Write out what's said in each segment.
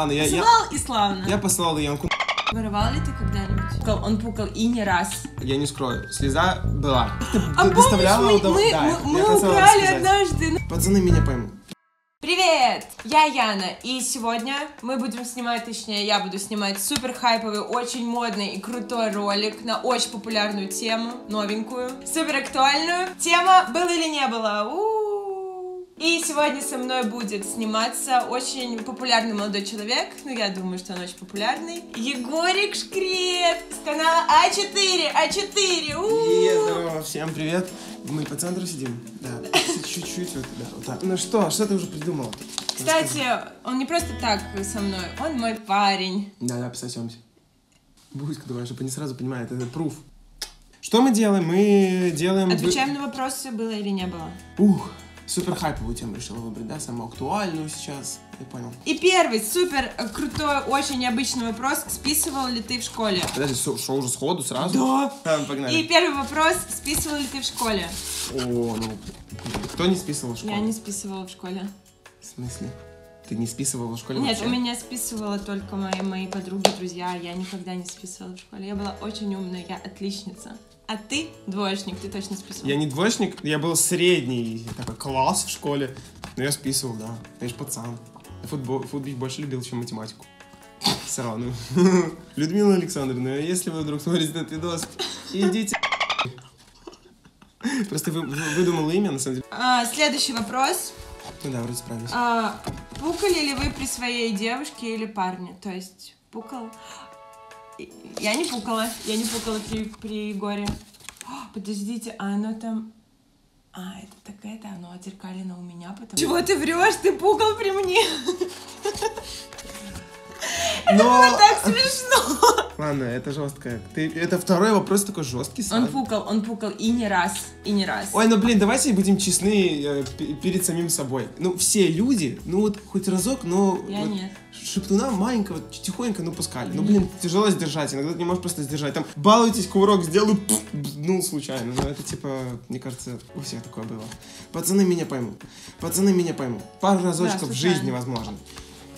Ладно, я, я, Слал и славно. я послал Янку. Воровал ли ты когда-нибудь? Он пукал и не раз. Я не скрою, слеза была. А Д- доставляла помнишь, мы, удов- мы, да, мы- мы украли рассказать. однажды... Пацаны меня поймут. Привет! Я Яна, и сегодня мы будем снимать, точнее, я буду снимать супер хайповый, очень модный и крутой ролик на очень популярную тему, новенькую, супер актуальную. Тема «Было или не было?» У-у-у. И сегодня со мной будет сниматься очень популярный молодой человек, ну я думаю, что он очень популярный, Егорик Шкрет с канала А4, А4, у-у-у. И здорово, всем привет. Мы по центру сидим. Да, чуть-чуть вот, да, вот так. Ну что, что ты уже придумал? Кстати, он не просто так со мной, он мой парень. Да, да, пососемся. Буська, давай, чтобы они сразу понимают, это пруф. Что мы делаем? Мы делаем... Отвечаем на вопросы, было или не было. Ух, супер хайповую тему решила выбрать, да, самую актуальную сейчас. Я понял. И первый супер крутой, очень необычный вопрос. Списывал ли ты в школе? Подожди, что, уже сходу сразу? Да. Да, погнали. И первый вопрос. Списывал ли ты в школе? О, ну, кто не списывал в школе? Я не списывала в школе. В смысле? Ты не списывала в школе Нет, вообще? у меня списывала только мои, мои подруги, друзья. Я никогда не списывала в школе. Я была очень умная, я отличница. А ты двоечник, ты точно списывал. Я не двоечник, я был средний такой класс в школе. Но я списывал, да. Я же пацан. Я футбол, футбол больше любил, чем математику. Сраную. Людмила Александровна, если вы вдруг смотрите этот видос, идите Просто вы, вы- выдумал имя, на самом деле. А, следующий вопрос. Ну да, вроде справились. А, пукали ли вы при своей девушке или парне? То есть, пукал... Я не пукала, я не пукала при, при Егоре. О, подождите, а оно там... А, это так это, оно отзеркалено у меня потом. Чего ты врешь? Ты пукал при мне. Но... Так смешно. Ладно, это жестко. Ты... Это второй вопрос такой жесткий Он сразу. пукал, он пукал и не раз, и не раз. Ой, ну блин, давайте будем честны э, перед самим собой. Ну, все люди, ну вот хоть разок, но... Я вот нет. Шептуна маленького тихонько, ну, пускали. Ну, блин, тяжело сдержать. Иногда ты не можешь просто сдержать. Там, балуйтесь, кувырок сделаю, бзнул случайно. Ну, это, типа, мне кажется, у всех такое было. Пацаны меня поймут. Пацаны меня поймут. Пару разочков в случайно. жизни возможно.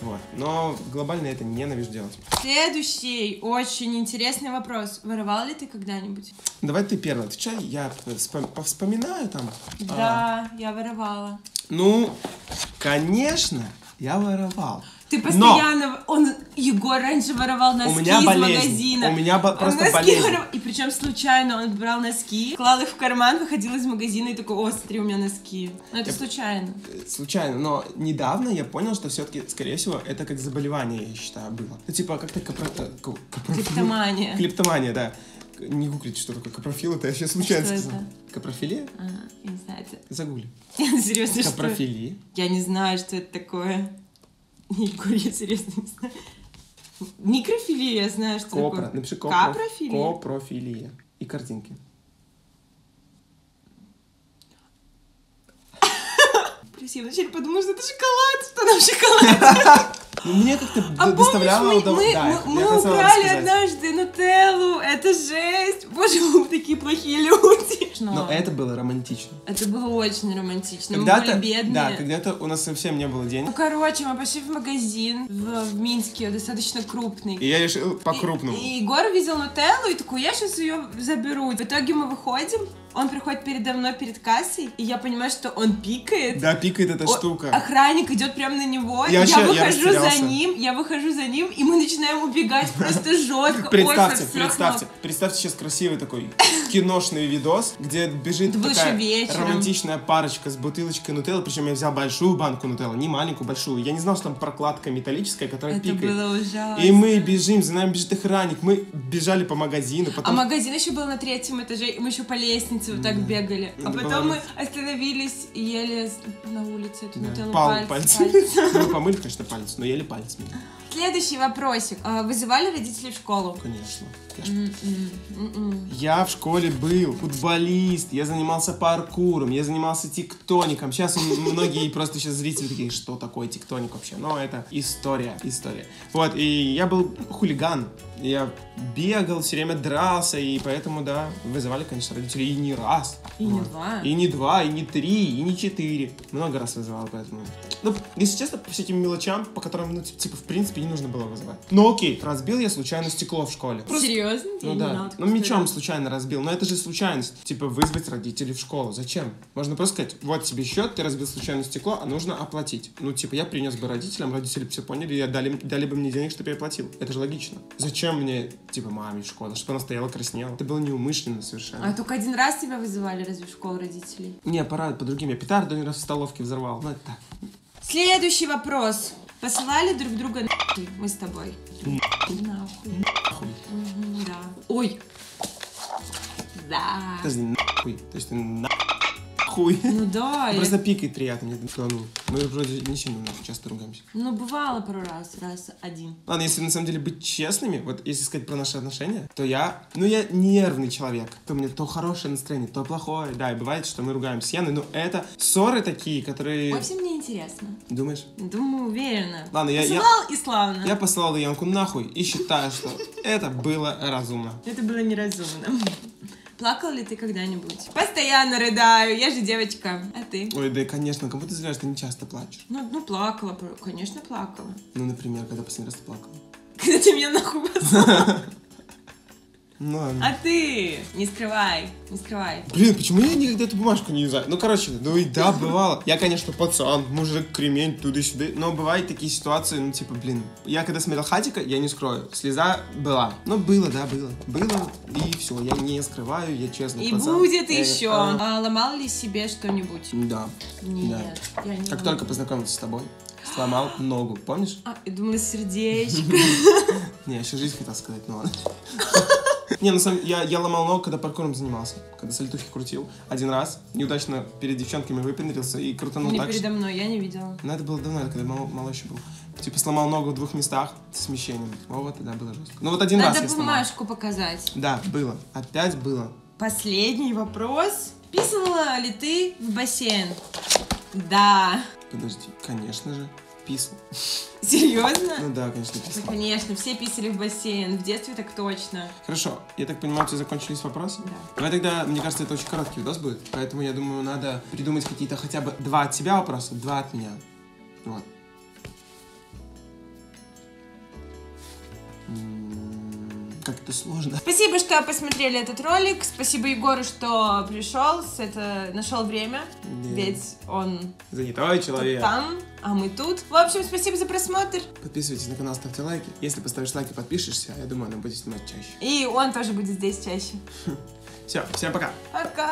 Вот. Но глобально это ненавижу делать. Следующий очень интересный вопрос. Воровал ли ты когда-нибудь? Давай ты первый отвечай, я вспом- повспоминаю там. А, Да, я воровала. ну, конечно, я воровал. Ты Но постоянно... Он, Егор раньше воровал носки у меня из болезнь. магазина. У меня бо- просто носки болезнь. воров- И причем случайно он брал носки, клал их в карман, выходил из магазина и такой, о, смотри, у меня носки. Но это Я- случайно. Случайно, но недавно я понял, что все-таки, скорее всего, это как заболевание, я считаю, было. Ну, типа, как-то капро... э, ка- капрофил- Клептомания. Клептомания, да. Не гуглите, что такое капрофил, это я сейчас случайно Что сказал. это? Капрофилия? А, я не знаю, это... Загугли. Серьезно, что... Капрофилия. Я не знаю, что это такое. Егор, я серьезно не знаю. Микрофилия, я знаю, что Копра. такое. Напиши копро... Капрофилия? Копрофилия. И картинки. Прости, я вначале подумала, что это шоколад, что там шоколад. Ну, мне как-то А доставляло помнишь, мы, Да, мы- мы украли однажды нутеллу, это жесть. Боже, мы такие плохие люди. Но это было романтично. Это было очень романтично. Мы Когда-то, были бедные. да, когда-то у нас совсем не было Ну, денег. короче, мы пошли в магазин в, в Минске, достаточно крупный. И я решил по-крупному. И, и Егор видел нутеллу и такой, я сейчас ее заберу. В итоге мы выходим, он приходит передо мной перед кассой, и я понимаю, что он пикает. Да, пикает эта О- штука. Охранник идет прямо на него. Я Я, вообще- я выхожу за растерялся. ним, я выхожу за ним, и мы начинаем убегать просто жестко. Представьте, представьте, представьте сейчас красивый такой киношный видос, где бежит такая вечером. романтичная парочка с бутылочкой нутеллы, причем я взял большую банку нутеллы, не маленькую, большую. Я не знал, что там прокладка металлическая, которая Это пикает. было ужасно. И мы бежим, за нами бежит охранник, мы бежали по магазину, А потом... магазин еще был на третьем этаже, и мы еще по лестнице вот так бегали. А Это потом было- мы остановились и ели на улице эту Да, нутеллу пал- пальцы. пальцы. пальцы. Мы помыли, конечно, палец, но ели пальцами. Следующий вопросик. А, Вызывали родителей в школу? Конечно. конечно. Я в школе был футболист, я занимался паркуром, я занимался тектоником. Сейчас многие просто сейчас зрители такие, что такое тектоник вообще? Но это история, история. Вот, и я был хулиган. Я бегал, все время дрался, и поэтому, да, вызывали, конечно, родители и не раз. И не два. И не два, и не три, и не четыре. Много раз вызывал, поэтому Ну, если честно, по всяким мелочам, по которым, ну, типа, в принципе, не нужно было вызывать. Ну, окей, разбил я случайно стекло в школе. Просто- Серьезно? Ну да, ну мечом случайно разбил, но это же случайность. Типа вызвать родителей в школу. Зачем? Можно просто сказать, вот тебе счет, ты разбил случайно стекло, а нужно оплатить. Ну типа я принес бы родителям, родители бы все поняли, и дали, дали бы мне денег, чтобы я оплатил. Это же логично. Зачем мне, типа, маме в школу, чтобы она стояла краснела? Это было неумышленно совершенно. А только один раз тебя вызывали разве в школу родителей? Не, пора по другим. Я петарду один раз в столовке взорвал. Ну это так. Следующий вопрос. Посылали друг друга нахуй мы с тобой? Нахуй. Нахуй. Да. Ой. Да. Подожди, нахуй. То есть ты нахуй. Ну да. я- Просто пикает приятно. Мне, ну, мы вроде не сильно часто ругаемся. Ну, бывало пару раз. Раз, один. Ладно, если на самом деле быть честными, вот если сказать про наши отношения, то я, ну я нервный человек. То меня то хорошее настроение, то плохое. Да, и бывает, что мы ругаемся с Яной, но это ссоры такие, которые... Всем мне интересно. Думаешь? Думаю, уверена. Ладно, я- я- Посылал и славно. Я послал Янку нахуй и считаю, что это было разумно. Это было неразумно. Плакал ли ты когда-нибудь? Постоянно рыдаю, я же девочка. А ты? Ой, да, конечно, кому ты заявляешь, ты не часто плачешь. Ну, ну, плакала, конечно, плакала. Ну, например, когда последний раз ты плакала. Когда ты меня нахуй послал. Ну, ладно. А ты? Не скрывай, не скрывай. Блин, почему я никогда эту бумажку не юзаю? Ну, короче, ну и да, бывало. Я, конечно, пацан, мужик, кремень, туда-сюда. Но бывают такие ситуации, ну, типа, блин. Я когда смотрел Хатика, я не скрою, слеза была. Ну, было, да, было. Было, и все, я не скрываю, я честный И пацан. будет Э, еще. а, А ломал ли себе что-нибудь? Да. Нет, я не Как только познакомился с тобой, сломал ногу, помнишь? А, я думала, сердечко. Не, я еще жизнь хотел сказать, но ладно. Не, на самом я, я ломал ногу, когда паркуром занимался. Когда сальтухи крутил. Один раз. Неудачно перед девчонками выпендрился и крутанул Не так, передо что... мной, я не видела. Ну, это было давно, это когда мал, мало еще был. Типа сломал ногу в двух местах с смещением. О, вот тогда было жестко. Ну, вот один раз Надо я сломал. бумажку показать. Да, было. Опять было. Последний вопрос. Писала ли ты в бассейн? Да. Подожди, конечно же, писал. Серьезно? Ну да, конечно, Ну, писал. конечно, все писали в бассейн. В детстве так точно. Хорошо, я так понимаю, у тебя закончились вопросы? Да. Давай тогда, мне кажется, это очень короткий видос будет, поэтому я думаю, надо придумать какие-то хотя бы два от тебя вопроса, два от меня. Вот. М, Как это сложно. Спасибо, что посмотрели этот ролик. Спасибо Егору, что пришел, это нашел время. Да. Ведь он Занятой человек. там, а мы тут. В общем, спасибо за просмотр. Подписывайтесь на канал, ставьте лайки. Если поставишь лайки, подпишешься, я думаю, она будет снимать чаще. И он тоже будет здесь чаще. Все, всем пока. Пока.